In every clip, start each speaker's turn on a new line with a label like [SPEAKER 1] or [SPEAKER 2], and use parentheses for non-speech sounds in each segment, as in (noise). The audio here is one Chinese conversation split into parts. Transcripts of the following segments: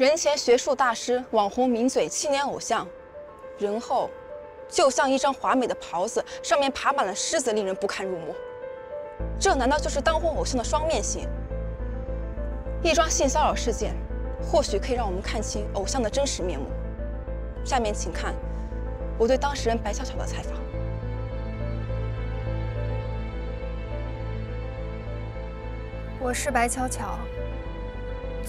[SPEAKER 1] 人前学术大师、网红名嘴、青年偶像，人后就像一张华美的袍子，上面爬满了虱子，令人不堪入目。这难道就是当红偶像的双面性？一桩性骚扰事件，或许可以让我们看清偶像的真实面目。下面请看我对当事人白巧巧的采访。
[SPEAKER 2] 我是白巧巧。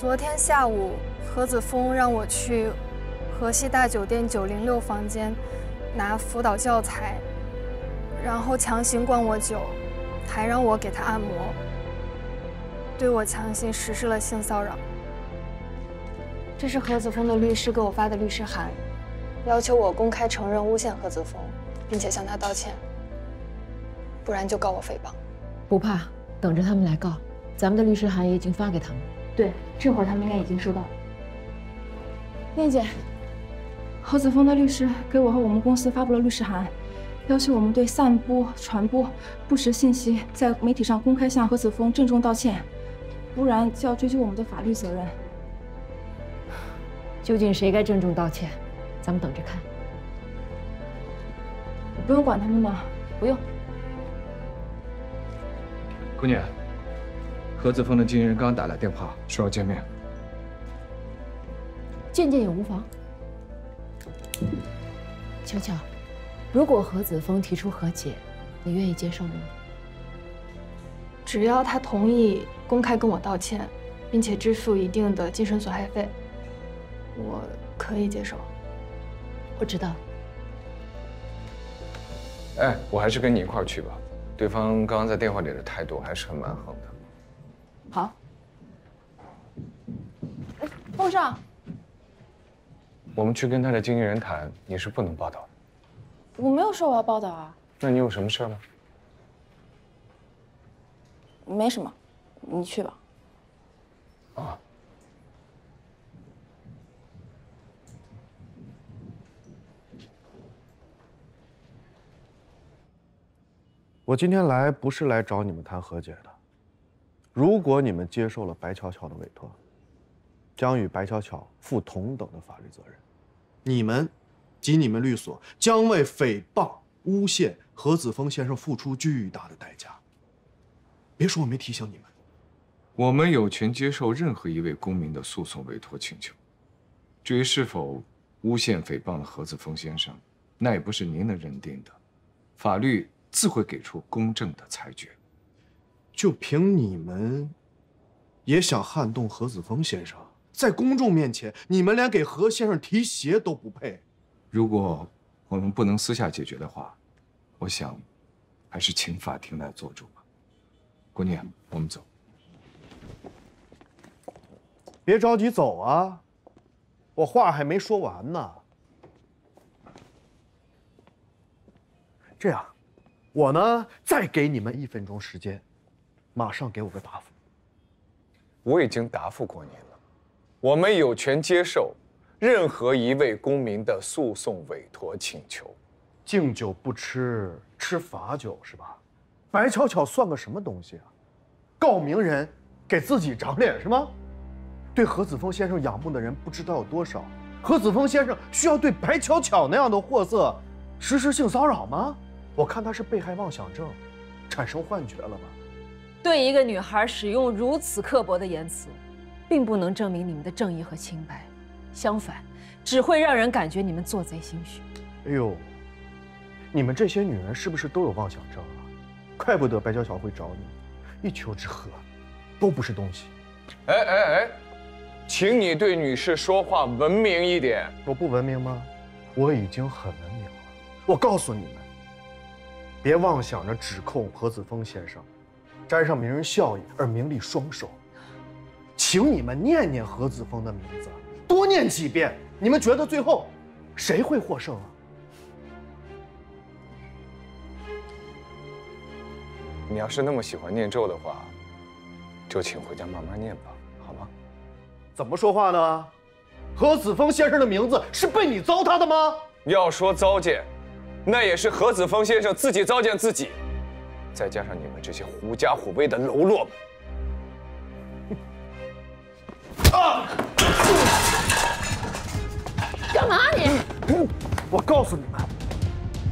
[SPEAKER 2] 昨天下午，何子峰让我去河西大酒店九零六房间拿辅导教材，然后强行灌我酒，还让我给他按摩，对我强行实施了性骚扰。这是何子峰的律师给我发的律师函，要求我公开承认诬陷何子峰，并且向他道歉，不然就告我诽谤。
[SPEAKER 3] 不怕，等着他们来告。咱们的律师函也已经发给他们。
[SPEAKER 2] 对，这会儿他们应该已经收到了。
[SPEAKER 4] 燕姐，何子峰的律师给我和我们公司发布了律师函，要求我们对散播、传播不实信息，在媒体上公开向何子峰郑重道歉，不然就要追究我们的法律责任。
[SPEAKER 3] 究竟谁该郑重道歉？咱们等着看。
[SPEAKER 4] 不用管他们了，
[SPEAKER 3] 不用。
[SPEAKER 5] 姑娘。何子峰的经纪人刚打来电话，说要见面。
[SPEAKER 3] 见见也无妨。巧巧，如果何子峰提出和解，你愿意接受吗？
[SPEAKER 2] 只要他同意公开跟我道歉，并且支付一定的精神损害费，我可以接受。
[SPEAKER 3] 我知道。
[SPEAKER 5] 哎，我还是跟你一块去吧。对方刚刚在电话里的态度还是很蛮横的。
[SPEAKER 4] 好，奉上。
[SPEAKER 5] 我们去跟他的经纪人谈，你是不能报道的。
[SPEAKER 4] 我没有说我要报道啊。
[SPEAKER 5] 那你有什么事吗？
[SPEAKER 4] 没什么，你去吧。啊。
[SPEAKER 6] 我今天来不是来找你们谈和解的。如果你们接受了白巧巧的委托，将与白巧巧负同等的法律责任。你们及你们律所将为诽谤、诬陷何子峰先生付出巨大的代价。别说我没提醒你们。
[SPEAKER 5] 我们有权接受任何一位公民的诉讼委托请求。至于是否诬陷、诽谤了何子峰先生，那也不是您能认定的。法律自会给出公正的裁决。
[SPEAKER 6] 就凭你们，也想撼动何子峰先生？在公众面前，你们连给何先生提鞋都不配。
[SPEAKER 5] 如果我们不能私下解决的话，我想，还是请法庭来做主吧。姑娘，我们走。
[SPEAKER 6] 别着急走啊，我话还没说完呢。这样，我呢，再给你们一分钟时间。马上给我个答复。
[SPEAKER 5] 我已经答复过您了，我们有权接受任何一位公民的诉讼委托请求。
[SPEAKER 6] 敬酒不吃吃罚酒是吧？白巧巧算个什么东西啊？告名人给自己长脸是吗？对何子峰先生仰慕的人不知道有多少。何子峰先生需要对白巧巧那样的货色实施性骚扰吗？我看他是被害妄想症，产生幻觉了吧？
[SPEAKER 3] 对一个女孩使用如此刻薄的言辞，并不能证明你们的正义和清白，相反，只会让人感觉你们做贼心虚。
[SPEAKER 6] 哎呦，你们这些女人是不是都有妄想症啊？怪不得白娇小会找你，一丘之貉，都不是东西。
[SPEAKER 5] 哎哎哎，请你对女士说话文明一点。
[SPEAKER 6] 我不文明吗？我已经很文明了。我告诉你们，别妄想着指控何子峰先生。沾上名人效应而名利双收，请你们念念何子峰的名字，多念几遍。你们觉得最后谁会获胜啊？
[SPEAKER 5] 你要是那么喜欢念咒的话，就请回家慢慢念吧，好吗？
[SPEAKER 6] 怎么说话呢？何子峰先生的名字是被你糟蹋的吗？
[SPEAKER 5] 要说糟践，那也是何子峰先生自己糟践自己。再加上你们这些狐假虎威的喽啰们！啊！
[SPEAKER 3] 干嘛你？
[SPEAKER 6] 我告诉你们，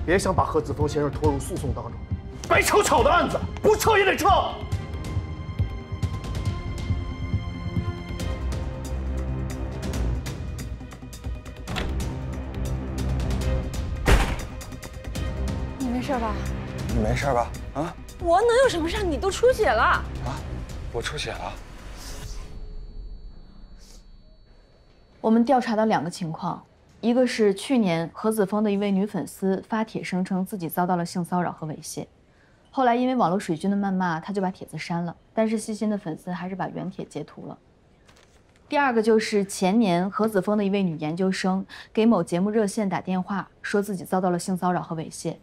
[SPEAKER 6] 别想把何子峰先生拖入诉讼当中，白巧巧的案子不撤也得撤。
[SPEAKER 2] 你没事吧？
[SPEAKER 7] 你没事吧？啊
[SPEAKER 3] 我能有什么事？你都出血了。
[SPEAKER 7] 啊，我出血了。
[SPEAKER 4] 我们调查到两个情况，一个是去年何子峰的一位女粉丝发帖声称自己遭到了性骚扰和猥亵，后来因为网络水军的谩骂，她就把帖子删了，但是细心的粉丝还是把原帖截图了。第二个就是前年何子峰的一位女研究生给某节目热线打电话，说自己遭到了性骚扰和猥亵，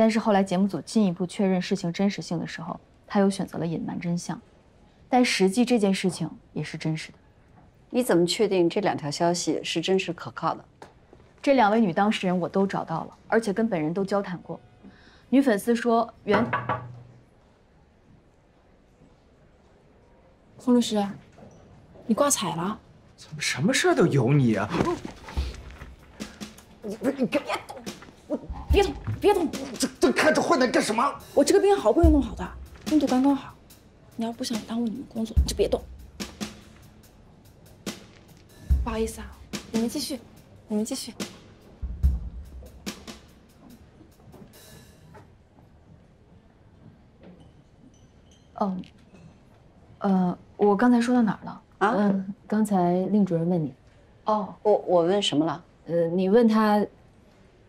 [SPEAKER 4] 但是后来节目组进一步确认事情真实性的时候，他又选择了隐瞒真相，但实际这件事情也是真实的。
[SPEAKER 8] 你怎么确定这两条消息是真实可靠的？
[SPEAKER 4] 这两位女当事人我都找到了，而且跟本人都交谈过。女粉丝说原
[SPEAKER 1] 冯律师，你挂彩了？
[SPEAKER 7] 怎么什么事儿都有你啊？
[SPEAKER 1] 你你别动，别动！
[SPEAKER 6] 这这开着坏蛋干什么？
[SPEAKER 1] 我这个病好不容易弄好的，温度刚刚好。你要不想耽误你们工作，你就别动。不好意思啊，你们继续，你们继续。
[SPEAKER 4] 哦，呃，我刚才说到哪儿了？
[SPEAKER 8] 啊，
[SPEAKER 3] 嗯，刚才令主任问你，
[SPEAKER 4] 哦，
[SPEAKER 8] 我我问什么了？
[SPEAKER 3] 呃，你问他，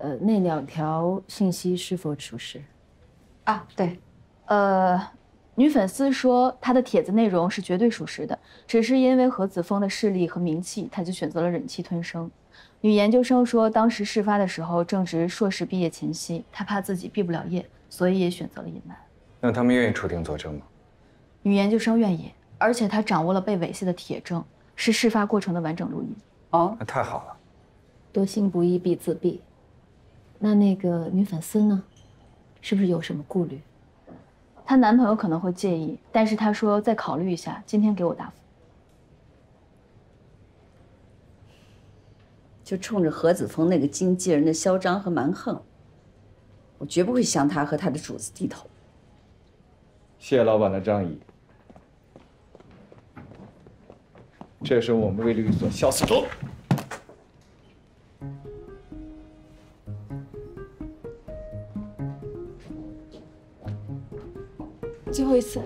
[SPEAKER 3] 呃，那两条信息是否属实？
[SPEAKER 8] 啊，对，
[SPEAKER 4] 呃，女粉丝说她的帖子内容是绝对属实的，只是因为何子峰的势力和名气，她就选择了忍气吞声。女研究生说，当时事发的时候正值硕士毕业前夕，她怕自己毕不了业，所以也选择了隐瞒。
[SPEAKER 7] 那他们愿意出庭作证吗？
[SPEAKER 4] 女研究生愿意，而且她掌握了被猥亵的铁证，是事发过程的完整录音。
[SPEAKER 8] 哦，
[SPEAKER 7] 那太好了。
[SPEAKER 3] 多行不义必自毙。那那个女粉丝呢？是不是有什么顾虑？
[SPEAKER 4] 她男朋友可能会介意，但是她说再考虑一下，今天给我答复。
[SPEAKER 8] 就冲着何子峰那个经纪人的嚣张和蛮横，我绝不会向他和他的主子低头。
[SPEAKER 5] 谢老板的仗义，这是我们为律所笑死走。
[SPEAKER 1] 最后一次，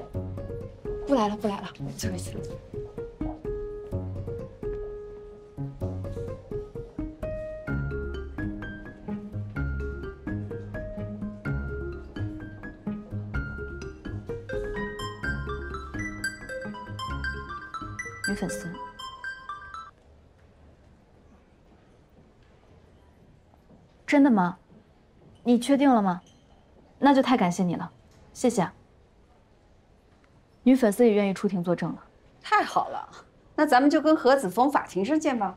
[SPEAKER 1] 不来了，不来了，最后一次。
[SPEAKER 4] 女粉丝，真的吗？你确定了吗？那就太感谢你了，谢谢。女粉丝也愿意出庭作证了。
[SPEAKER 8] 太好了，那咱们就跟何子峰法庭上见吧。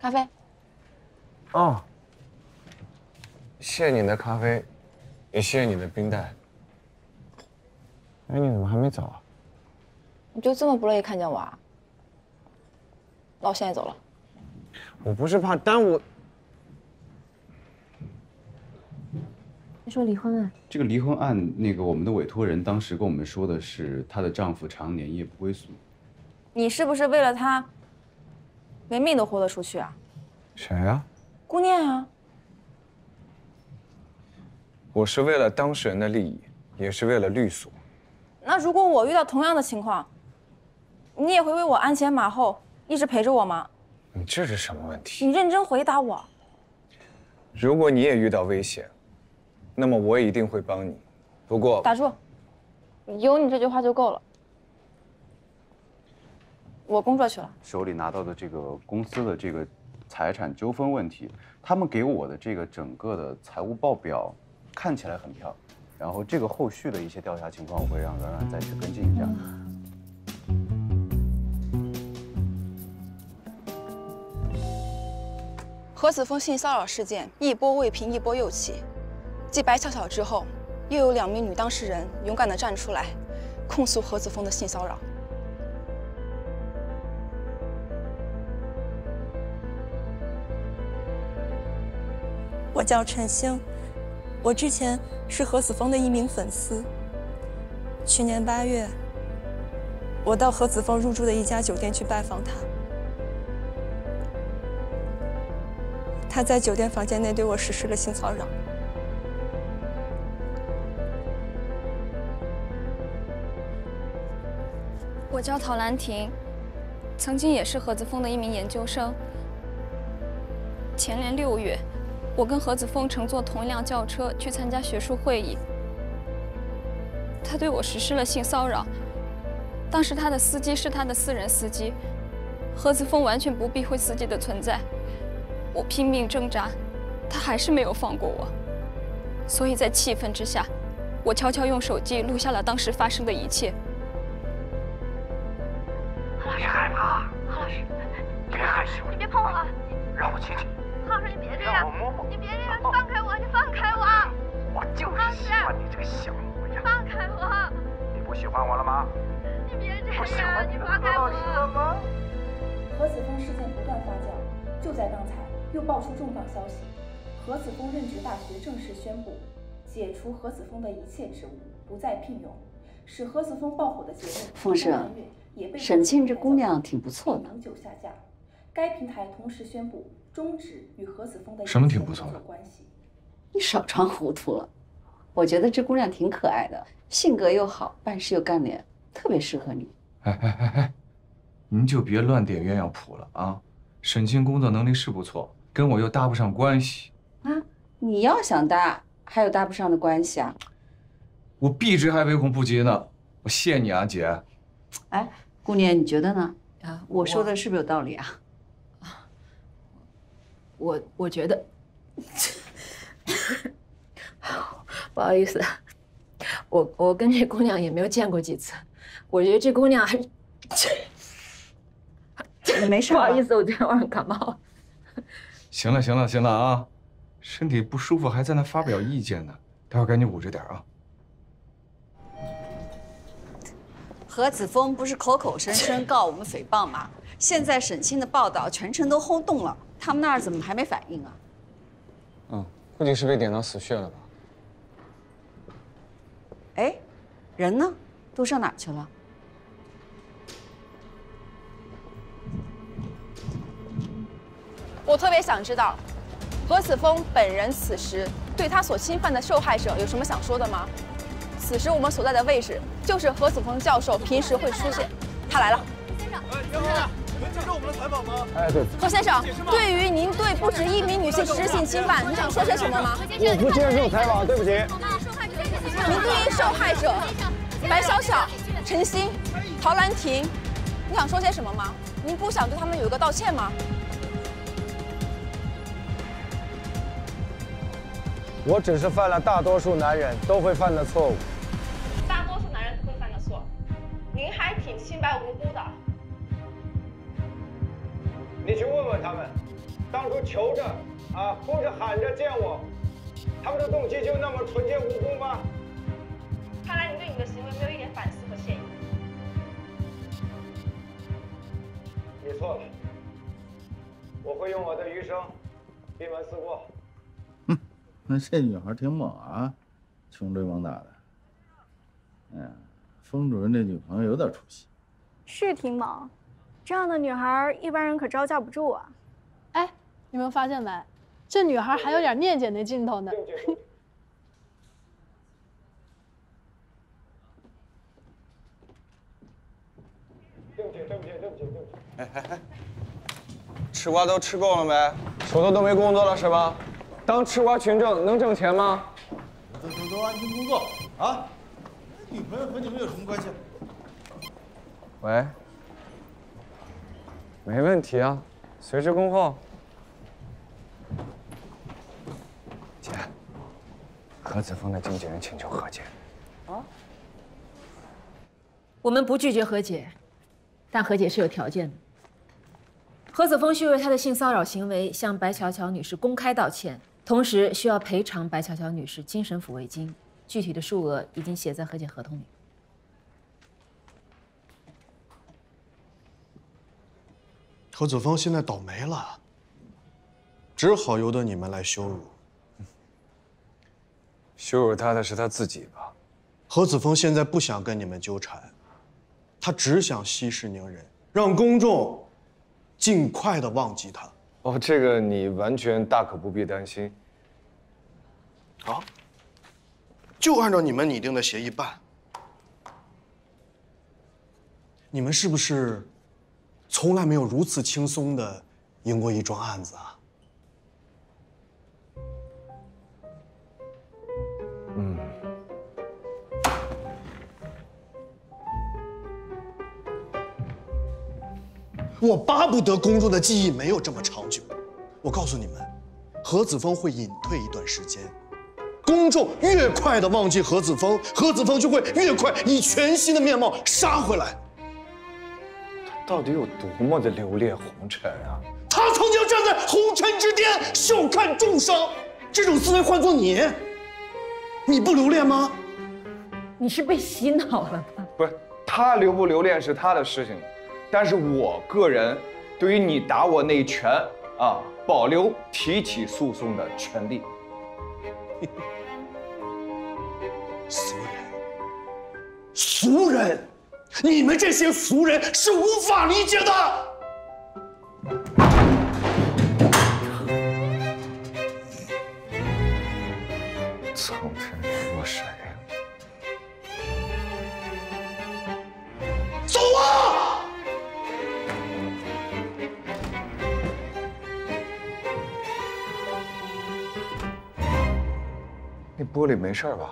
[SPEAKER 1] 咖啡，
[SPEAKER 7] 哦，谢谢你的咖啡，也谢谢你的冰袋。哎，你怎么还没走啊？
[SPEAKER 1] 你就这么不乐意看见我啊？那我现在走了。
[SPEAKER 7] 我不是怕耽误。
[SPEAKER 3] 你说离婚案？
[SPEAKER 9] 这个离婚案，那个我们的委托人当时跟我们说的是，她的丈夫常年夜不归宿。
[SPEAKER 1] 你是不是为了他，连命都豁得出去啊？
[SPEAKER 7] 谁呀？
[SPEAKER 1] 顾念啊。
[SPEAKER 7] 我是为了当事人的利益，也是为了律所。
[SPEAKER 1] 那如果我遇到同样的情况，你也会为我鞍前马后，一直陪着我吗？
[SPEAKER 7] 你这是什么问题？
[SPEAKER 1] 你认真回答我。
[SPEAKER 7] 如果你也遇到危险，那么我也一定会帮你。不过
[SPEAKER 1] 打住，有你这句话就够了。我工作去了。
[SPEAKER 9] 手里拿到的这个公司的这个财产纠纷问题，他们给我的这个整个的财务报表看起来很漂亮，然后这个后续的一些调查情况，我会让阮阮再去跟进一下。
[SPEAKER 1] 何子峰性骚扰事件一波未平一波又起，继白巧巧之后，又有两名女当事人勇敢地站出来，控诉何子峰的性骚扰。
[SPEAKER 10] 我叫陈星，我之前是何子峰的一名粉丝。去年八月，我到何子峰入住的一家酒店去拜访他，他在酒店房间内对我实施了性骚扰。
[SPEAKER 2] 我叫陶兰婷，曾经也是何子峰的一名研究生。前年六月。我跟何子峰乘坐同一辆轿车去参加学术会议，他对我实施了性骚扰。当时他的司机是他的私人司机，何子峰完全不避讳司机的存在。我拼命挣扎，他还是没有放过我。所以在气愤之下，我悄悄用手机录下了当时发生的一切。
[SPEAKER 11] 何老师害怕，何老师，别害羞，
[SPEAKER 2] 你别碰我，
[SPEAKER 11] 让我亲亲。
[SPEAKER 2] 何老师，你别这样，你别这样，放开我，你放开我！
[SPEAKER 11] 我就是喜欢你这个小模样。
[SPEAKER 2] 放开我！
[SPEAKER 11] 你不喜欢我了吗？
[SPEAKER 2] 你别这样，你放开我！
[SPEAKER 4] 何子峰事件不断发酵，就在刚才又爆出重磅消息：何子峰任职大学正式宣布解除何子峰的一切职务，不再聘用，使何子峰爆火的节目《
[SPEAKER 8] 凤生》沈庆这姑娘挺不错的。
[SPEAKER 4] 永久下架。该平台同时宣布。终止与何子峰的
[SPEAKER 5] 什么挺不错的
[SPEAKER 4] 关系？(laughs)
[SPEAKER 8] 你少装糊涂了。我觉得这姑娘挺可爱的，性格又好，办事又干练，特别适合你。
[SPEAKER 5] 哎哎哎哎，您就别乱点鸳鸯谱了啊！沈庆工作能力是不错，跟我又搭不上关系
[SPEAKER 8] 啊！你要想搭，还有搭不上的关系啊！
[SPEAKER 5] 我避之还唯恐不及呢。我谢你啊，姐。
[SPEAKER 8] 哎，姑娘，你觉得呢？啊，我说的是不是有道理啊？
[SPEAKER 3] 我我觉得，(laughs) 不好意思，我我跟这姑娘也没有见过几次，我觉得这姑娘还 (laughs)
[SPEAKER 8] 没事。
[SPEAKER 3] 不好意思，我今天晚上感冒。
[SPEAKER 5] 行了行了行了啊，身体不舒服还在那发表意见呢，待会儿赶紧捂着点啊。
[SPEAKER 8] 何子峰不是口口声声告我们诽谤吗？现在沈清的报道全城都轰动了。他们那儿怎么还没反应啊？
[SPEAKER 7] 嗯，估计是被点到死穴了吧。
[SPEAKER 8] 哎，人呢？都上哪儿去了？
[SPEAKER 1] 我特别想知道，何子峰本人此时对他所侵犯的受害者有什么想说的吗？此时我们所在的位置就是何子峰教授平时会出现。他来了。先生。
[SPEAKER 6] 能接受我们的采访吗？
[SPEAKER 7] 哎，对。
[SPEAKER 1] 何先生，对于您对不止一名女性实施性侵犯，你想说些什么吗？
[SPEAKER 7] 我不接受采访，对不起。
[SPEAKER 1] 您对于受害者白小小、陈星、陶兰婷，你想说些什么吗？您不想对他们有一个道歉吗？
[SPEAKER 7] 我只是犯了大多数男人都会犯的错误。
[SPEAKER 1] 大多数男人都会犯的错，您还挺清白无辜的。
[SPEAKER 7] 你去问问他们，当初求着啊，哭着喊着见我，他们的动机就那么纯洁无辜吗？
[SPEAKER 1] 看来你对你的行为没有一点反思和歉意。
[SPEAKER 7] 你错了，我会用我的余生闭门思过。
[SPEAKER 12] 哼，那这女孩挺猛啊，穷追猛打的。嗯，封主任这女朋友有点出息，
[SPEAKER 2] 是挺猛。这样的女孩，一般人可招架不住啊！
[SPEAKER 13] 哎，你们发现没？这女孩还有点念姐那劲头呢。
[SPEAKER 7] 对不起，对不起，对不起，对不起！哎哎哎，吃瓜都吃够了没？手头都没工作了是吧？当吃瓜群众能挣钱吗？
[SPEAKER 12] 都都都安心工作啊！女朋友和你们有什么关系？
[SPEAKER 7] 喂。没问题啊，随时恭候。姐，何子峰的经纪人请求和解。啊？
[SPEAKER 3] 我们不拒绝和解，但和解是有条件的。何子峰需为他的性骚扰行为向白巧巧女士公开道歉，同时需要赔偿白巧巧女士精神抚慰金。具体的数额已经写在和解合同里。
[SPEAKER 6] 何子峰现在倒霉了，只好由得你们来羞辱。
[SPEAKER 5] 羞辱他的是他自己吧？
[SPEAKER 6] 何子峰现在不想跟你们纠缠，他只想息事宁人，让公众尽快的忘记他。
[SPEAKER 5] 哦，这个你完全大可不必担心。
[SPEAKER 6] 好，就按照你们拟定的协议办。你们是不是从来没有如此轻松的赢过一桩案子啊？我巴不得公众的记忆没有这么长久。我告诉你们，何子峰会隐退一段时间，公众越快的忘记何子峰，何子峰就会越快以全新的面貌杀回来。
[SPEAKER 5] 他到底有多么的留恋红尘啊？
[SPEAKER 6] 他曾经站在红尘之巅，笑看众生。这种思维换做你，你不留恋吗？
[SPEAKER 3] 你是被洗脑了吧？
[SPEAKER 5] 不是，他留不留恋是他的事情，但是我个人对于你打我那一拳啊，保留提起诉讼的权利。
[SPEAKER 6] 俗人，俗人，你们这些俗人是无法理解的。
[SPEAKER 5] 苍天说谁？玻璃没事吧？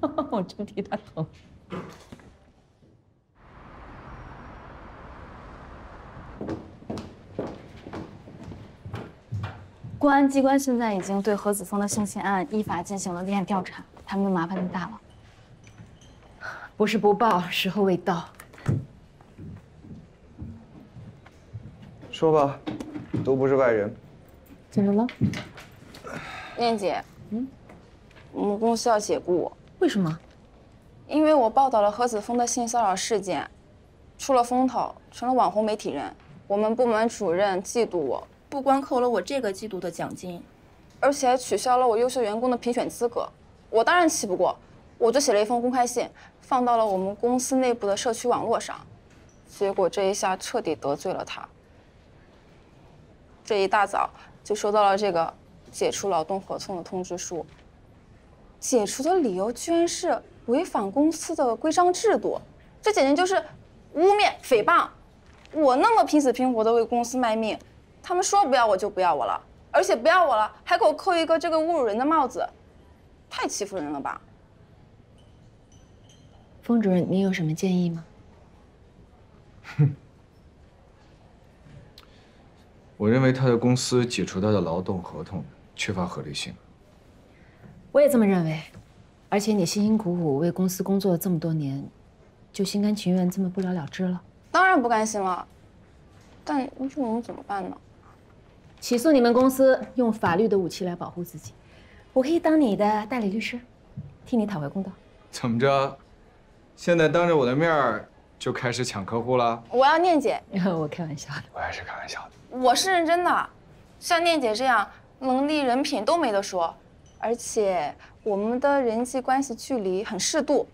[SPEAKER 5] (laughs)
[SPEAKER 3] 我真替他疼。
[SPEAKER 14] 公安机关现在已经对何子峰的性侵案依法进行了立案调查，他们的麻烦就大了。
[SPEAKER 3] 不是不报，时候未到。
[SPEAKER 5] 说吧，都不是外人。
[SPEAKER 3] 怎么了？
[SPEAKER 1] 念姐，嗯，我们公司要解雇我，
[SPEAKER 3] 为什么？
[SPEAKER 1] 因为我报道了何子峰的性骚扰事件，出了风头，成了网红媒体人。我们部门主任嫉妒我，不光扣了我这个季度的奖金，而且还取消了我优秀员工的评选资格。我当然气不过，我就写了一封公开信，放到了我们公司内部的社区网络上。结果这一下彻底得罪了他。这一大早就收到了这个解除劳动合同的通知书。解除的理由居然是违反公司的规章制度，这简直就是污蔑、诽谤。我那么拼死拼活的为公司卖命，他们说不要我就不要我了，而且不要我了还给我扣一个这个侮辱人的帽子，太欺负人了吧？
[SPEAKER 3] 封主任，您有什么建议吗？
[SPEAKER 5] 哼我认为他的公司解除他的劳动合同缺乏合理性。
[SPEAKER 3] 我也这么认为，而且你辛辛苦苦为公司工作了这么多年，就心甘情愿这么不了了之了？
[SPEAKER 1] 当然不甘心了，但这我们怎么办呢？
[SPEAKER 3] 起诉你们公司，用法律的武器来保护自己。我可以当你的代理律师，替你讨回公道。
[SPEAKER 5] 怎么着？现在当着我的面儿就开始抢客户了？
[SPEAKER 1] 我要念姐，(laughs)
[SPEAKER 3] 我开玩笑的，
[SPEAKER 5] 我也是开玩笑的。
[SPEAKER 1] 我是认真的，像念姐这样能力、人品都没得说，而且我们的人际关系距离很适度，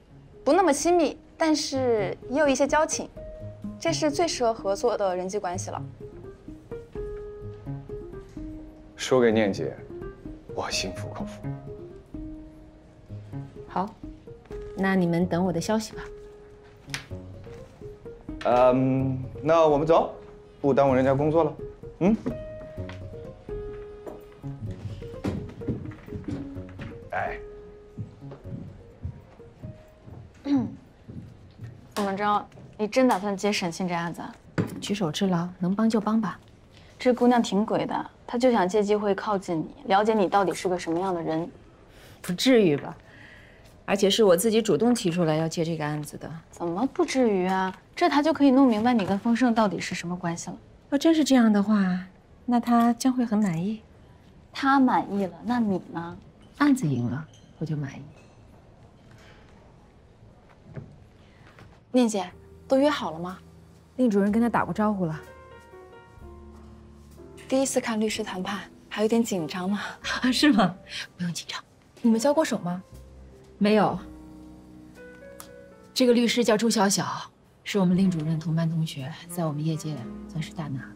[SPEAKER 1] 不那么亲密，但是也有一些交情，这是最适合合作的人际关系了。
[SPEAKER 5] 说给念姐，我心服口服。
[SPEAKER 3] 好，那你们等我的消息吧。
[SPEAKER 5] 嗯，那我们走，不耽误人家工作了。嗯。哎，(coughs)
[SPEAKER 14] 怎么着，你真打算接沈庆这案子？
[SPEAKER 3] 举手之劳，能帮就帮吧。
[SPEAKER 14] 这姑娘挺鬼的，她就想借机会靠近你，了解你到底是个什么样的人。
[SPEAKER 3] 不至于吧？而且是我自己主动提出来要接这个案子的。
[SPEAKER 14] 怎么不至于啊？这她就可以弄明白你跟丰盛到底是什么关系了。
[SPEAKER 3] 要真是这样的话，那她将会很满意。
[SPEAKER 14] 她满意了，那你呢？
[SPEAKER 3] 案子赢了，我就满意。
[SPEAKER 4] 念姐，都约好了吗？
[SPEAKER 3] 宁主任跟他打过招呼了。
[SPEAKER 4] 第一次看律师谈判，还有点紧张呢。(laughs)
[SPEAKER 3] 是吗？不用紧张。
[SPEAKER 4] 你们交过手吗？
[SPEAKER 3] 没有。这个律师叫朱小小，是我们令主任同班同学，在我们业界算是大拿。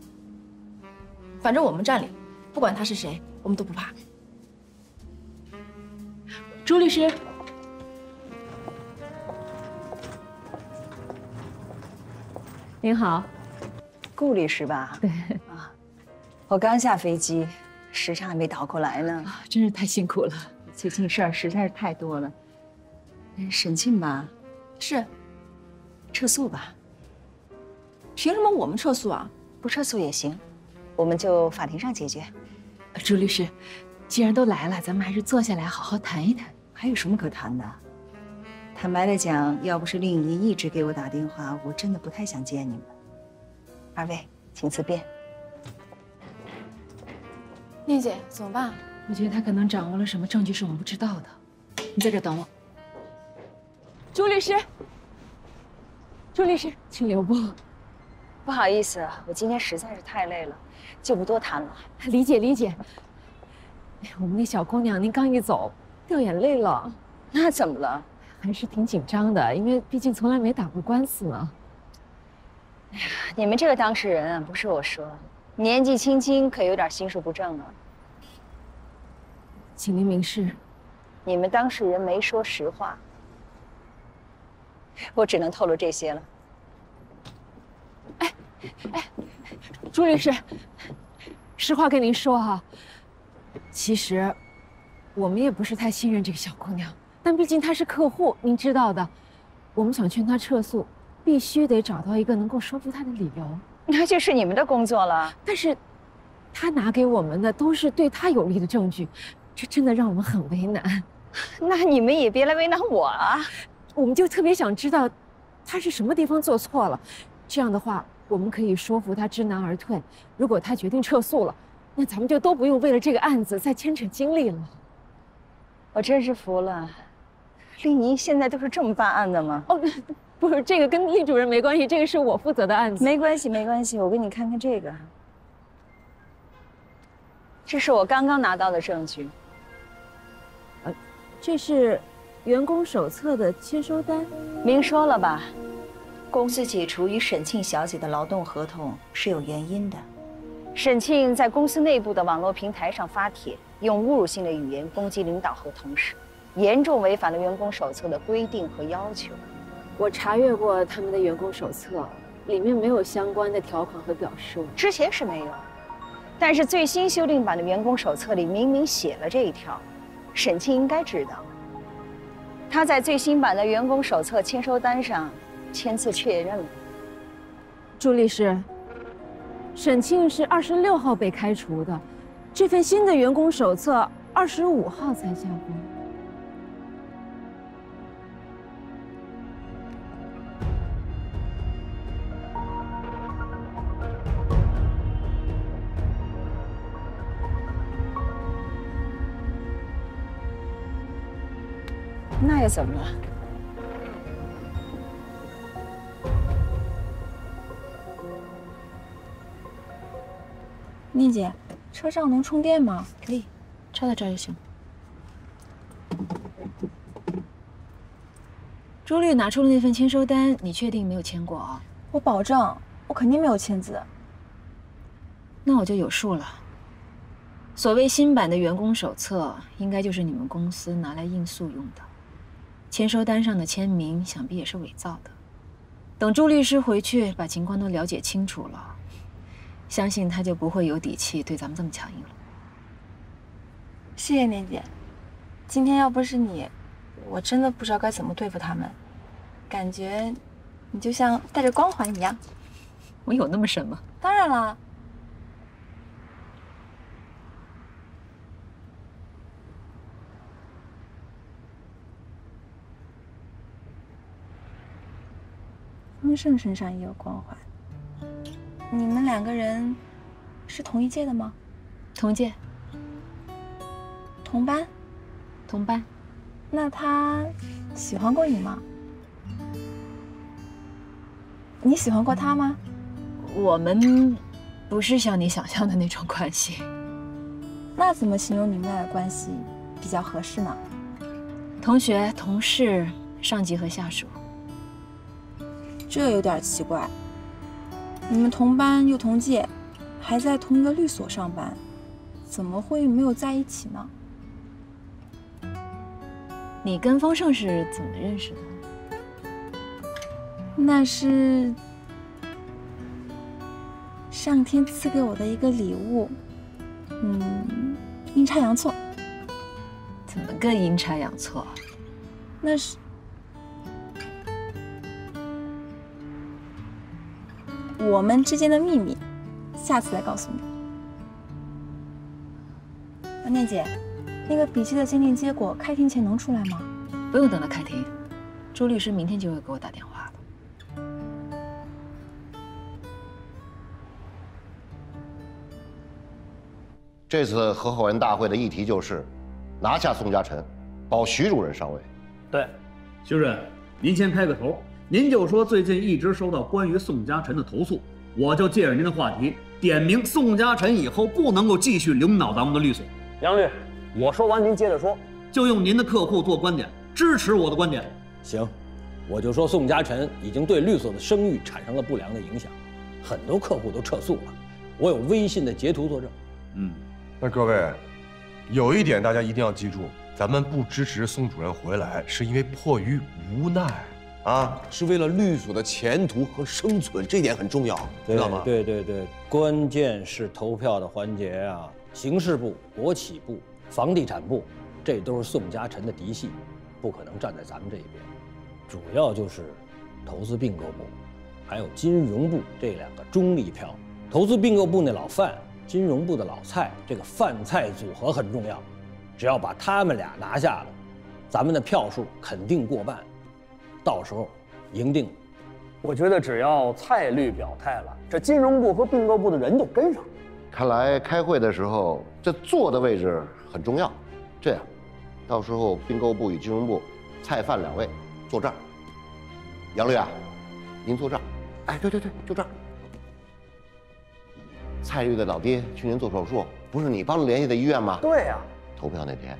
[SPEAKER 4] 反正我们站里，不管他是谁，我们都不怕。
[SPEAKER 3] 朱律师，您好，
[SPEAKER 8] 顾律师吧？
[SPEAKER 3] 对
[SPEAKER 8] 啊，我刚下飞机，时差还没倒过来呢。
[SPEAKER 3] 真是太辛苦了，
[SPEAKER 8] 最近事儿实在是太多了。沈庆吧？
[SPEAKER 4] 是，
[SPEAKER 8] 撤诉吧。
[SPEAKER 4] 凭什么我们撤诉啊？
[SPEAKER 8] 不撤诉也行，我们就法庭上解决。
[SPEAKER 3] 朱律师，既然都来了，咱们还是坐下来好好谈一谈。
[SPEAKER 8] 还有什么可谈的？坦白的讲，要不是令仪一直给我打电话，我真的不太想见你们。二位，请自便。
[SPEAKER 4] 念姐，怎么办？
[SPEAKER 3] 我觉得他可能掌握了什么证据是我们不知道的。你在这等我。朱律师，朱律师，请留步。
[SPEAKER 8] 不好意思，我今天实在是太累了，就不多谈了。
[SPEAKER 3] 理解理解。哎，我们那小姑娘，您刚一走。掉眼泪了，
[SPEAKER 8] 那怎么了？
[SPEAKER 3] 还是挺紧张的，因为毕竟从来没打过官司嘛。
[SPEAKER 8] 哎呀，你们这个当事人不是我说，年纪轻轻可有点心术不正了。
[SPEAKER 3] 请您明示，
[SPEAKER 8] 你们当事人没说实话，我只能透露这些了。
[SPEAKER 3] 哎，哎，朱律师，实话跟您说哈，其实。我们也不是太信任这个小姑娘，但毕竟她是客户，您知道的。我们想劝她撤诉，必须得找到一个能够说服她的理由。
[SPEAKER 8] 那就是你们的工作了。
[SPEAKER 3] 但是，她拿给我们的都是对她有利的证据，这真的让我们很为难。(laughs)
[SPEAKER 8] 那你们也别来为难我啊！(laughs)
[SPEAKER 3] 我们就特别想知道，她是什么地方做错了。这样的话，我们可以说服她知难而退。如果她决定撤诉了，那咱们就都不用为了这个案子再牵扯精力了。
[SPEAKER 8] 我真是服了，令仪现在都是这么办案的吗？
[SPEAKER 3] 哦，不是，这个跟令主任没关系，这个是我负责的案子。
[SPEAKER 8] 没关系，没关系，我给你看看这个，这是我刚刚拿到的证据。
[SPEAKER 3] 呃，这是员工手册的签收单，
[SPEAKER 8] 明说了吧？公司解除与沈庆小姐的劳动合同是有原因的。沈庆在公司内部的网络平台上发帖。用侮辱性的语言攻击领导和同事，严重违反了员工手册的规定和要求。
[SPEAKER 3] 我查阅过他们的员工手册，里面没有相关的条款和表述。
[SPEAKER 8] 之前是没有，但是最新修订版的员工手册里明明写了这一条，沈庆应该知道。他在最新版的员工手册签收单上签字确认了。
[SPEAKER 3] 朱律师，沈庆是二十六号被开除的。这份新的员工手册二十五号才下班，
[SPEAKER 8] 那又怎么了？
[SPEAKER 4] 宁姐。车上能充电吗？
[SPEAKER 3] 可以，插在这儿就行。朱律拿出了那份签收单，你确定没有签过啊？
[SPEAKER 4] 我保证，我肯定没有签字。
[SPEAKER 3] 那我就有数了。所谓新版的员工手册，应该就是你们公司拿来应诉用的。签收单上的签名，想必也是伪造的。等朱律师回去把情况都了解清楚了。相信他就不会有底气对咱们这么强硬了。
[SPEAKER 4] 谢谢念姐，今天要不是你，我真的不知道该怎么对付他们。感觉你就像带着光环一样。
[SPEAKER 3] 我有那么神吗？
[SPEAKER 4] 当然了。丰盛身上也有光环。你们两个人是同一届的吗？
[SPEAKER 3] 同届。
[SPEAKER 4] 同班？
[SPEAKER 3] 同班。
[SPEAKER 4] 那他喜欢过你吗？你喜欢过他吗？
[SPEAKER 15] 我们不是像你想象的那种关系。
[SPEAKER 4] 那怎么形容你们俩的关系比较合适呢？
[SPEAKER 15] 同学、同事、上级和下属。
[SPEAKER 4] 这有点奇怪。你们同班又同届，还在同一个律所上班，怎么会没有在一起呢？
[SPEAKER 15] 你跟方胜是怎么认识的？
[SPEAKER 4] 那是上天赐给我的一个礼物。嗯，阴差阳错。
[SPEAKER 15] 怎么个阴差阳错？
[SPEAKER 4] 那是我们之间的秘密，下次再告诉你。王念姐，那个笔记的鉴定结果开庭前能出来吗？
[SPEAKER 15] 不用等到开庭，朱律师明天就会给我打电话了。
[SPEAKER 16] 这次合伙人大会的议题就是拿下宋家晨，保徐主任上位。
[SPEAKER 17] 对，徐主任，您先开个头，您就说最近一直收到关于宋家晨的投诉，我就借着您的话题，点名宋家晨以后不能够继续领导咱们的律所。
[SPEAKER 18] 杨律，我说完您接着说，
[SPEAKER 17] 就用您的客户做观点，支持我的观点。
[SPEAKER 18] 行，我就说宋家晨已经对律所的声誉产生了不良的影响，很多客户都撤诉了，我有微信的截图作证。
[SPEAKER 17] 嗯。
[SPEAKER 6] 那各位，有一点大家一定要记住，咱们不支持宋主任回来，是因为迫于无奈
[SPEAKER 5] 啊，是为了律所的前途和生存，这点很重要，知道吗？
[SPEAKER 18] 对对对，关键是投票的环节啊，刑事部、国企部、房地产部，这都是宋家晨的嫡系，不可能站在咱们这一边。主要就是投资并购部，还有金融部这两个中立票。投资并购部那老范。金融部的老蔡，这个饭菜组合很重要，只要把他们俩拿下了，咱们的票数肯定过半，到时候赢定了。我觉得只要蔡律表态了，这金融部和并购部的人就跟上。
[SPEAKER 16] 看来开会的时候，这坐的位置很重要。这样，到时候并购部与金融部，蔡范两位坐这儿。杨律啊，您坐这儿。哎，对对对，就这儿。蔡律的老爹去年做手术，不是你帮着联系的医院吗？
[SPEAKER 18] 对呀。
[SPEAKER 16] 投票那天，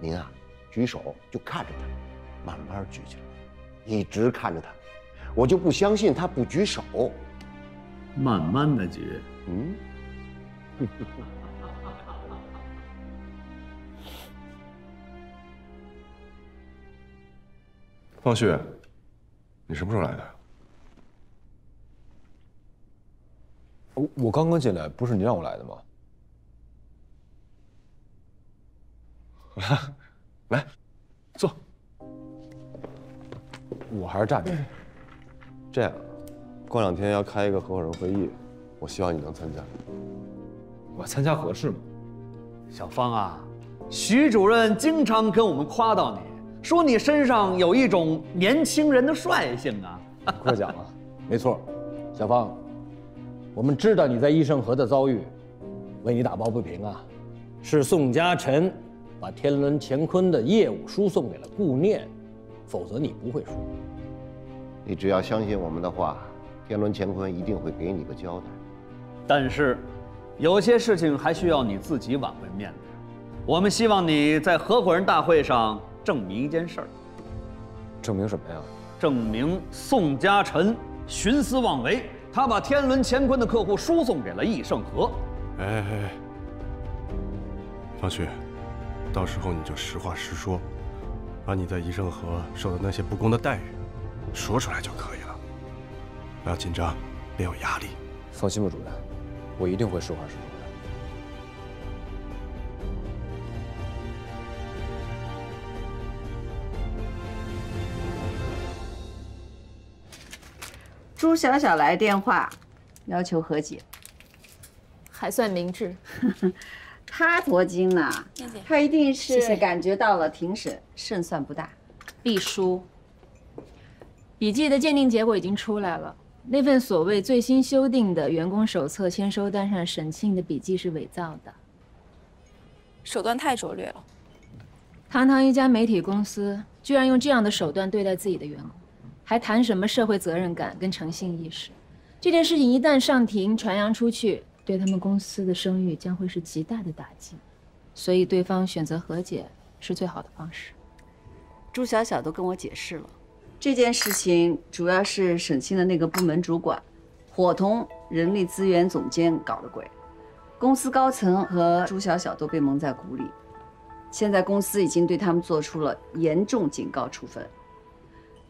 [SPEAKER 16] 您啊，举手就看着他，慢慢举起来，一直看着他，我就不相信他不举手。
[SPEAKER 17] 慢慢的举。
[SPEAKER 16] 嗯。(laughs)
[SPEAKER 6] 方旭，你什么时候来的？
[SPEAKER 5] 我我刚刚进来，不是你让我来的吗？(laughs)
[SPEAKER 6] 来，坐。
[SPEAKER 5] 我还是站着。这样，过两天要开一个合伙人会议，我希望你能参加。
[SPEAKER 17] 我参加合适吗？小方啊，徐主任经常跟我们夸到你，说你身上有一种年轻人的率性啊。
[SPEAKER 18] 过奖了，没错，小方。我们知道你在益盛河的遭遇，为你打抱不平啊！是宋家晨把天伦乾坤的业务输送给了顾念，否则你不会输。
[SPEAKER 16] 你只要相信我们的话，天伦乾坤一定会给你个交代。
[SPEAKER 17] 但是，有些事情还需要你自己挽回面子。我们希望你在合伙人大会上证明一件事儿。
[SPEAKER 5] 证明什么呀？
[SPEAKER 17] 证明宋家晨徇私妄为。他把天伦乾坤的客户输送给了易盛和。
[SPEAKER 6] 哎哎哎，方旭，到时候你就实话实说，把你在易盛和受的那些不公的待遇说出来就可以了。不要紧张，别有压力。
[SPEAKER 5] 放心吧，主任，我一定会实话实说的。
[SPEAKER 8] 朱小小来电话，要求和解，
[SPEAKER 3] 还算明智。(laughs)
[SPEAKER 8] 他多精呢，他一定是感觉到了庭审胜算不大。
[SPEAKER 3] 必输，笔记的鉴定结果已经出来了，那份所谓最新修订的员工手册签收单上沈庆的笔记是伪造的，
[SPEAKER 1] 手段太拙劣了。
[SPEAKER 3] 堂堂一家媒体公司，居然用这样的手段对待自己的员工。还谈什么社会责任感跟诚信意识？这件事情一旦上庭传扬出去，对他们公司的声誉将会是极大的打击。所以对方选择和解是最好的方式。
[SPEAKER 8] 朱小小都跟我解释了，这件事情主要是沈清的那个部门主管伙同人力资源总监搞的鬼，公司高层和朱小小都被蒙在鼓里。现在公司已经对他们做出了严重警告处分。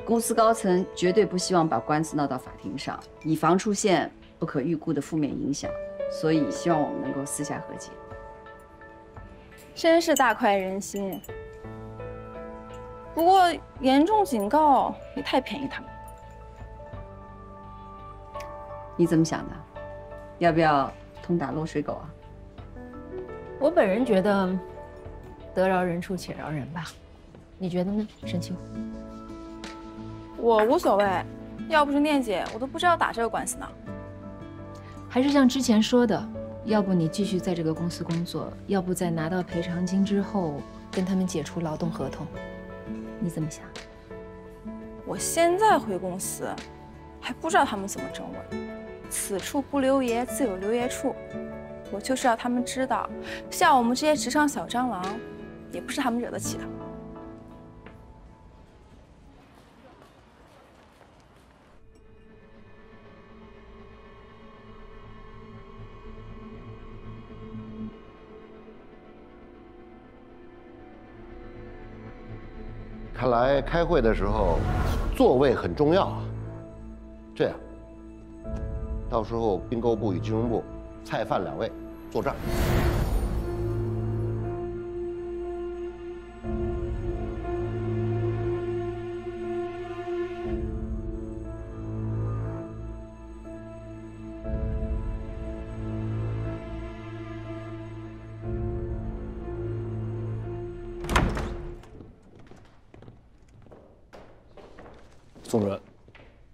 [SPEAKER 8] 公司高层绝对不希望把官司闹到法庭上，以防出现不可预估的负面影响，所以希望我们能够私下和解。
[SPEAKER 1] 真是大快人心。不过严重警告也太便宜他们。
[SPEAKER 8] 你怎么想的？要不要痛打落水狗啊？
[SPEAKER 3] 我本人觉得，得饶人处且饶人吧。你觉得呢，沈清？
[SPEAKER 1] 我无所谓，要不是念姐，我都不知道打这个官司呢。
[SPEAKER 3] 还是像之前说的，要不你继续在这个公司工作，要不在拿到赔偿金之后跟他们解除劳动合同。你怎么想？
[SPEAKER 1] 我现在回公司，还不知道他们怎么整我的。此处不留爷，自有留爷处。我就是要他们知道，像我们这些职场小蟑螂，也不是他们惹得起的。
[SPEAKER 16] 看来开会的时候，座位很重要啊。这样，到时候并购部与金融部，菜饭两位坐这儿
[SPEAKER 18] 宋主任，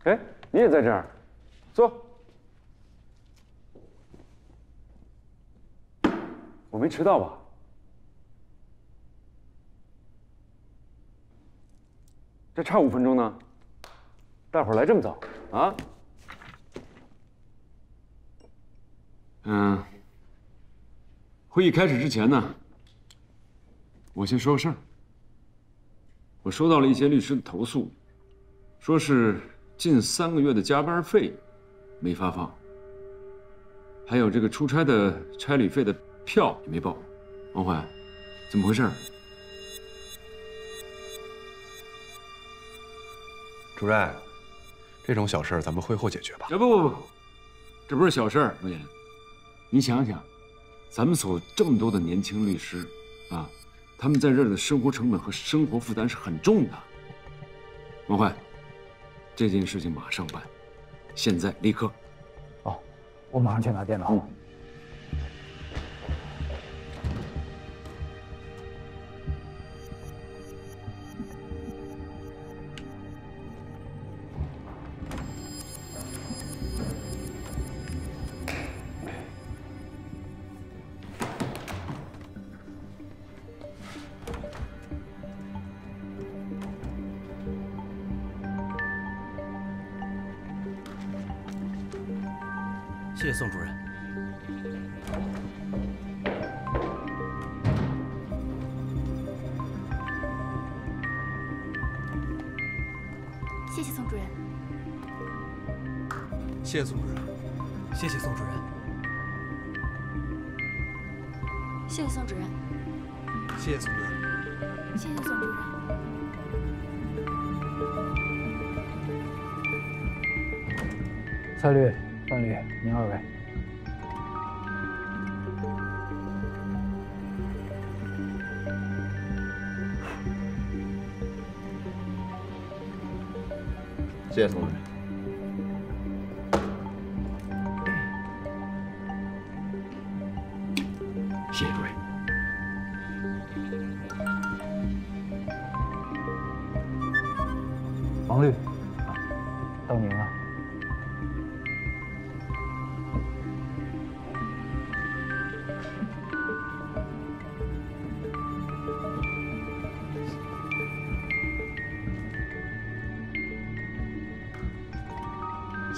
[SPEAKER 19] 哎，你也在这儿，坐。我没迟到吧？这差五分钟呢，大伙儿来这么早啊？嗯，会议开始之前呢，我先说个事儿。我收到了一些律师的投诉。说是近三个月的加班费没发放，还有这个出差的差旅费的票也没报。王怀，怎么回事？
[SPEAKER 6] 主任，这种小事咱们会后解决吧？
[SPEAKER 19] 啊，不不不，这不是小事儿，罗岩。你想想，咱们所这么多的年轻律师啊，他们在这儿的生活成本和生活负担是很重的。王怀。这件事情马上办，现在立刻。
[SPEAKER 20] 哦，我马上去拿电脑。
[SPEAKER 21] 谢谢
[SPEAKER 22] 谢宋主任。
[SPEAKER 21] 谢谢宋主任。谢谢宋主任。
[SPEAKER 22] 谢谢宋主任。
[SPEAKER 21] 谢谢宋主任。
[SPEAKER 20] 蔡律。范律，您二位。
[SPEAKER 6] 谢谢宋主任。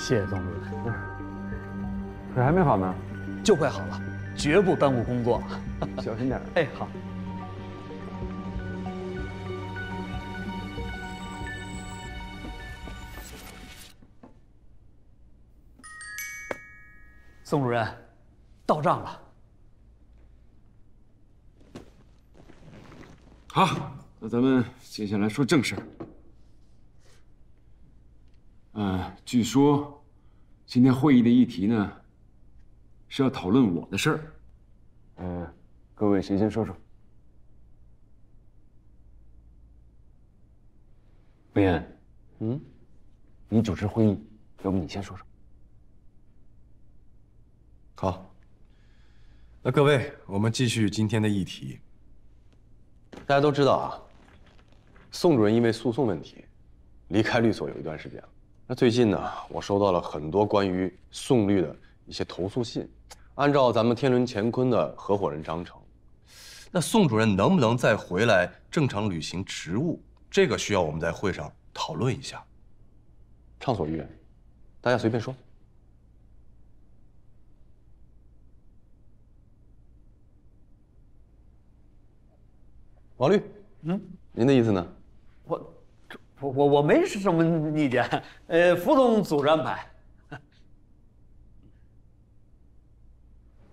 [SPEAKER 19] 谢谢
[SPEAKER 17] 宋主任。
[SPEAKER 19] 腿还没好呢，
[SPEAKER 17] 就快好了，绝不耽误工作。(laughs)
[SPEAKER 19] 小心点。(laughs)
[SPEAKER 17] 哎，好。宋主任，到账了。
[SPEAKER 19] 好，那咱们接下来说正事儿。呃，据说今天会议的议题呢是要讨论我的事儿。呃，各位谁先说说？魏岩，
[SPEAKER 6] 嗯，
[SPEAKER 19] 你主持会议，要不你先说说？
[SPEAKER 23] 好，那各位，我们继续今天的议题。
[SPEAKER 6] 大家都知道啊，宋主任因为诉讼问题离开律所有一段时间了。那最近呢，我收到了很多关于宋律的一些投诉信。按照咱们天伦乾坤的合伙人章程，
[SPEAKER 23] 那宋主任能不能再回来正常履行职务？这个需要我们在会上讨论一下。
[SPEAKER 6] 畅所欲言，大家随便说。王律，嗯，您的意思呢？
[SPEAKER 17] 我，我我我没什么意见，呃，服从组织安排。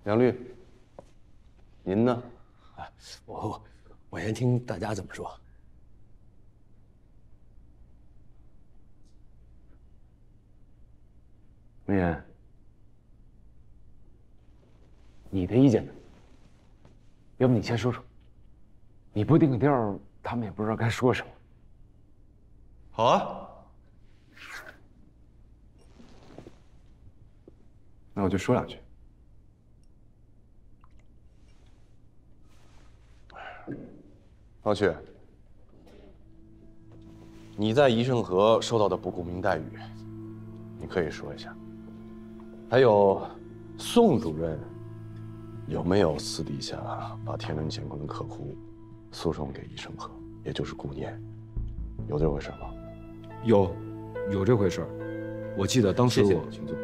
[SPEAKER 6] 杨律，您呢？
[SPEAKER 18] 我我我先听大家怎么说。
[SPEAKER 19] 魏岩，你的意见呢？要不你先说说。你不定个调，他们也不知道该说什么。
[SPEAKER 23] 好啊，
[SPEAKER 19] 那我就说两句。
[SPEAKER 6] 方旭，你在宜盛和受到的不公平待遇，你可以说一下。还有，宋主任有没有私底下把天伦乾坤的客户？诉讼给宜盛和，也就是顾念，有这回事吗？
[SPEAKER 5] 有，有这回事我记得当时我，
[SPEAKER 6] 请坐。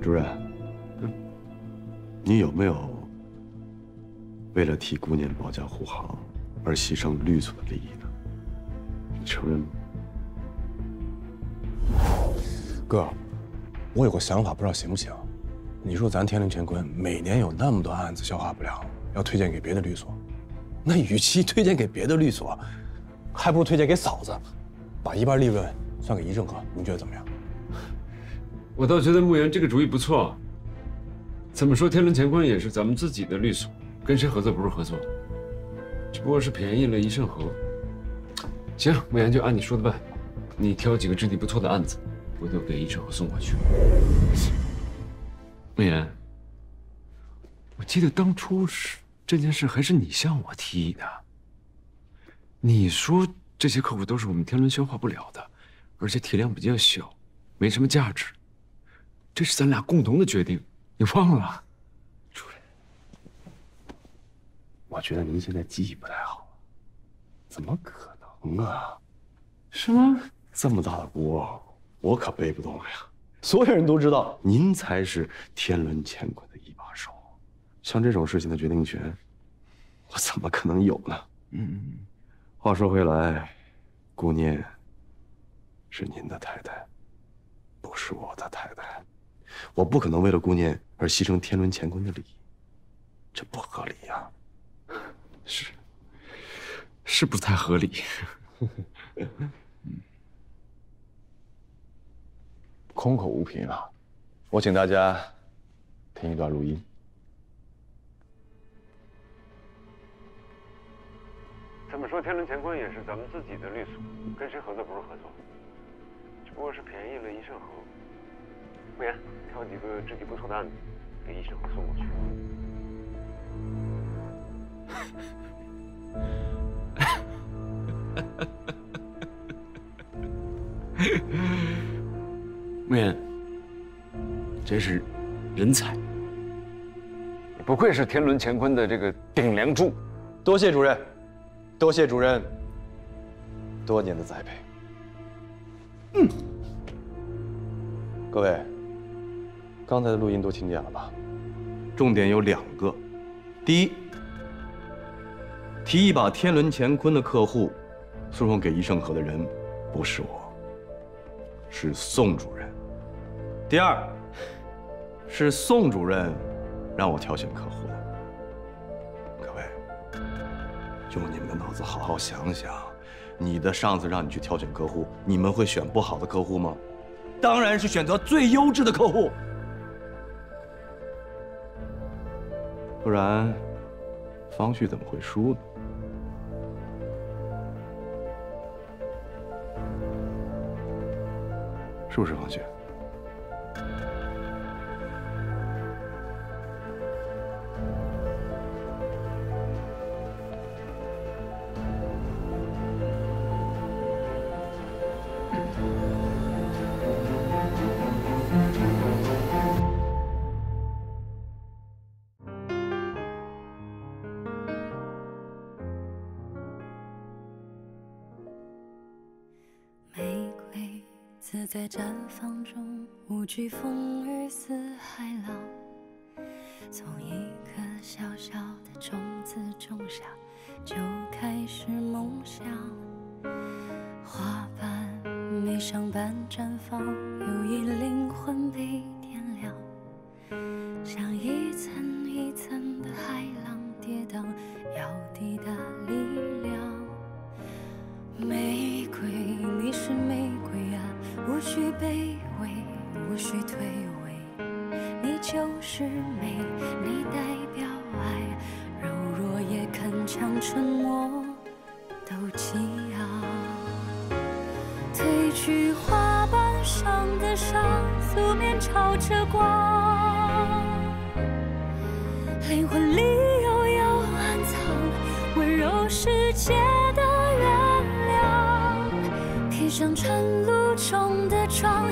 [SPEAKER 6] 主任，你有没有？为了替姑娘保驾护航而牺牲律所的利益呢？你承认吗？
[SPEAKER 23] 哥，我有个想法，不知道行不行？你说咱天伦乾坤每年有那么多案子消化不了，要推荐给别的律所，那与其推荐给别的律所，还不如推荐给嫂子，把一半利润算给宜正和，你觉得怎么样？
[SPEAKER 19] 我倒觉得穆言这个主意不错。怎么说，天伦乾坤也是咱们自己的律所。跟谁合作不是合作，只不过是便宜了一盛和。行，穆言就按你说的办，你挑几个质地不错的案子，回头给一盛和送过去。穆言，我记得当初是这件事还是你向我提议的。你说这些客户都是我们天伦消化不了的，而且体量比较小，没什么价值。这是咱俩共同的决定，你忘了？
[SPEAKER 6] 主任我觉得您现在记忆不太好，怎么可能啊？
[SPEAKER 19] 是吗？
[SPEAKER 6] 这么大的锅，我可背不动了呀！所有人都知道，您才是天伦乾坤的一把手，像这种事情的决定权，我怎么可能有呢？嗯，话说回来，顾念是您的太太，不是我的太太，我不可能为了顾念而牺牲天伦乾坤的利益，这不合理呀！
[SPEAKER 19] 是，是不太合理。(laughs)
[SPEAKER 6] 空口无凭啊！我请大家听一段录音。
[SPEAKER 19] 怎么说，天伦乾坤也是咱们自己的律所，跟谁合作不是合作，只不过是便宜了一盛和。顾言，挑几个质地不错的案子，给一盛和送过去。(laughs)
[SPEAKER 24] 穆言，真是人才。
[SPEAKER 19] 你不愧是天伦乾坤的这个顶梁柱。
[SPEAKER 25] 多谢主任，多谢主任多年的栽培。嗯，各位，刚才的录音都听见了吧？重点有两个，第一，提议把天伦乾坤的客户送送给宜盛和的人不是我，是宋主任。第二，是宋主任让我挑选客户的。各位，用你们的脑子好好想想，你的上司让你去挑选客户，你们会选不好的客户吗？当然是选择最优质的客户，不然方旭怎么会输呢？是不是方旭？
[SPEAKER 26] 方中，无惧风雨似海浪。从一颗小小的种子种下，就开始梦想。花瓣没上半绽放，有一粒灵魂里幽幽暗藏温柔世界的原谅，披上晨露中的妆，